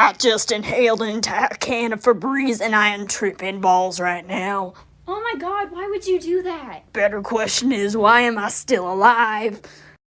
I just inhaled an entire can of Febreze and I am tripping balls right now. Oh my god, why would you do that? Better question is, why am I still alive?